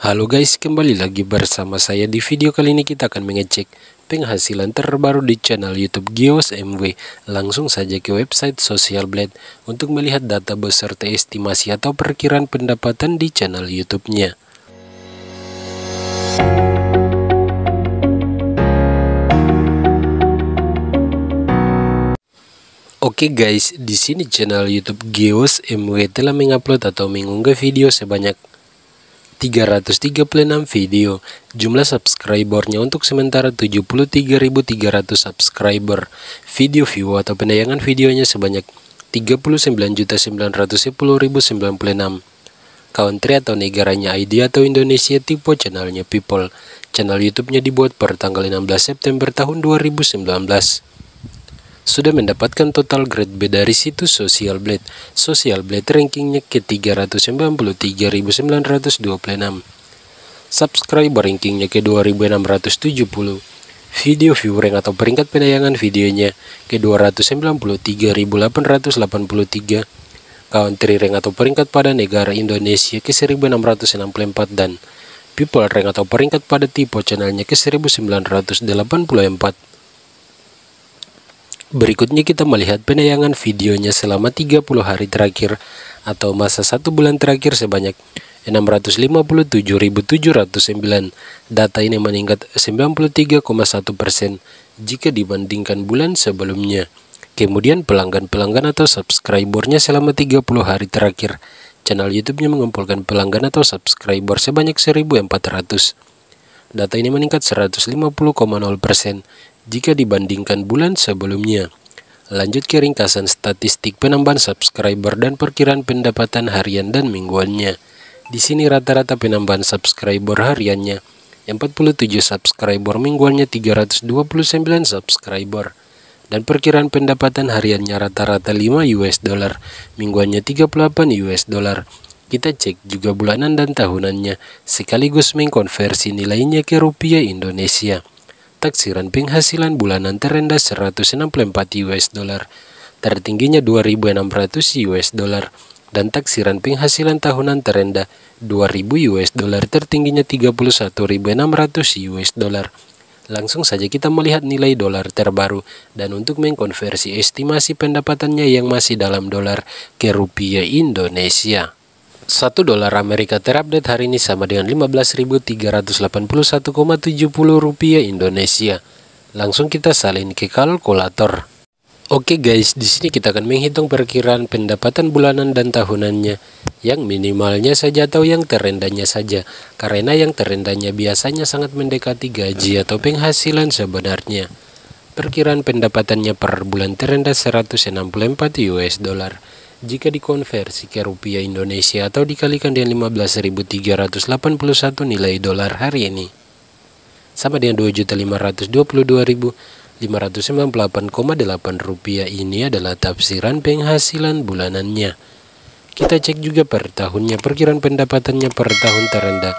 Halo guys, kembali lagi bersama saya di video kali ini kita akan mengecek penghasilan terbaru di channel YouTube Gios MW. Langsung saja ke website Social Blade untuk melihat data beserta estimasi atau perkiraan pendapatan di channel YouTube-nya. Oke guys, di sini channel YouTube Geos MW telah mengupload atau mengunggah video sebanyak 336 video. Jumlah subscribernya untuk sementara 73.300 subscriber. Video view atau penayangan videonya sebanyak 39.910.096. Country atau negaranya ID atau Indonesia tipe channelnya People. Channel YouTube-nya dibuat per tanggal 16 September tahun 2019 sudah mendapatkan total grade B dari situs Social Blade. Social Blade rankingnya ke 393.926. Subscriber rankingnya ke 2.670. Video view rank atau peringkat penayangan videonya ke 293.883. Country rank atau peringkat pada negara Indonesia ke 1664 dan People rank atau peringkat pada tipe channelnya ke 1984. Berikutnya kita melihat penayangan videonya selama 30 hari terakhir atau masa satu bulan terakhir sebanyak 657.709. Data ini meningkat 93,1% jika dibandingkan bulan sebelumnya. Kemudian pelanggan-pelanggan atau subscribernya selama 30 hari terakhir. Channel YouTube-nya mengumpulkan pelanggan atau subscriber sebanyak 1.400. Data ini meningkat 150,0% jika dibandingkan bulan sebelumnya. Lanjut ke ringkasan statistik penambahan subscriber dan perkiraan pendapatan harian dan mingguannya. Di sini rata-rata penambahan subscriber hariannya 47 subscriber mingguannya 329 subscriber dan perkiraan pendapatan hariannya rata-rata 5 US dollar, mingguannya 38 US dollar. Kita cek juga bulanan dan tahunannya sekaligus mengkonversi nilainya ke rupiah Indonesia taksiran penghasilan bulanan terendah 164 US dollar, tertingginya 2.600 US dollar, dan taksiran penghasilan tahunan terendah 2.000 US dollar, tertingginya 31.600 US dollar. Langsung saja kita melihat nilai dolar terbaru dan untuk mengkonversi estimasi pendapatannya yang masih dalam dolar ke rupiah Indonesia. 1 dolar Amerika terupdate hari ini sama dengan 15.381,70 rupiah Indonesia. Langsung kita salin ke kalkulator. Oke guys, di sini kita akan menghitung perkiraan pendapatan bulanan dan tahunannya, yang minimalnya saja atau yang terendahnya saja, karena yang terendahnya biasanya sangat mendekati gaji atau penghasilan sebenarnya. Perkiraan pendapatannya per bulan terendah 164 US dollar jika dikonversi ke rupiah Indonesia atau dikalikan dengan 15.381 nilai dolar hari ini sama dengan 2.522.598,8 rupiah ini adalah tafsiran penghasilan bulanannya. Kita cek juga per tahunnya perkiraan pendapatannya per tahun terendah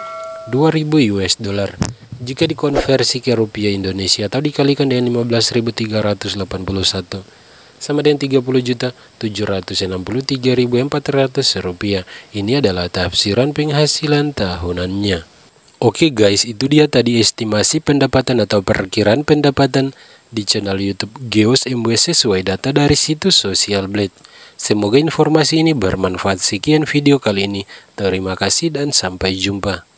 2000 US dollar. Jika dikonversi ke rupiah Indonesia atau dikalikan dengan 15.381 sama dengan 30.763.400 rupiah. Ini adalah tafsiran penghasilan tahunannya. Oke guys, itu dia tadi estimasi pendapatan atau perkiraan pendapatan di channel YouTube Geos MW sesuai data dari situs Social Blade. Semoga informasi ini bermanfaat. Sekian video kali ini. Terima kasih dan sampai jumpa.